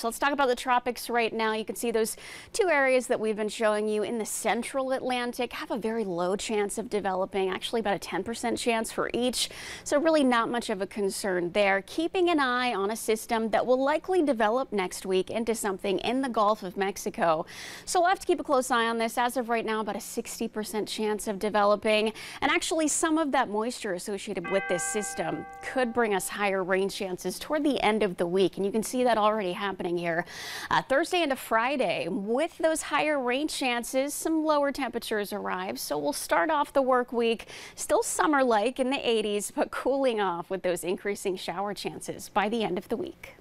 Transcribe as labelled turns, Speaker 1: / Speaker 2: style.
Speaker 1: So let's talk about the tropics right now. You can see those two areas that we've been showing you in the central Atlantic have a very low chance of developing, actually about a 10% chance for each. So really not much of a concern there. Keeping an eye on a system that will likely develop next week into something in the Gulf of Mexico. So we'll have to keep a close eye on this. As of right now, about a 60% chance of developing. And actually some of that moisture associated with this system could bring us higher rain chances toward the end of the week. And you can see that already happening here. Uh, Thursday into Friday, with those higher rain chances, some lower temperatures arrive. So we'll start off the work week still summer like in the 80s, but cooling off with those increasing shower chances by the end of the week.